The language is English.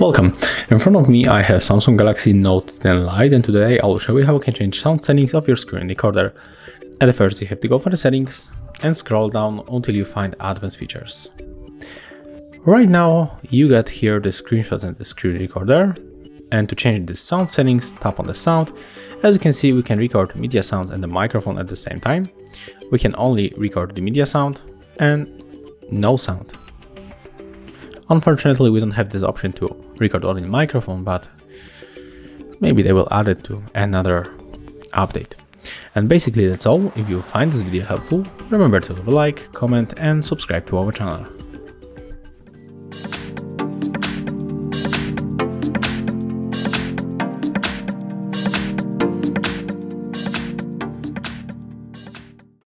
Welcome! In front of me I have Samsung Galaxy Note 10 Lite and today I will show you how you can change sound settings of your screen recorder. At first you have to go for the settings and scroll down until you find advanced features. Right now you got here the screenshot and the screen recorder and to change the sound settings tap on the sound. As you can see we can record media sound and the microphone at the same time. We can only record the media sound and no sound. Unfortunately, we don't have this option to record only the microphone, but maybe they will add it to another update. And basically that's all. If you find this video helpful, remember to leave a like, comment and subscribe to our channel.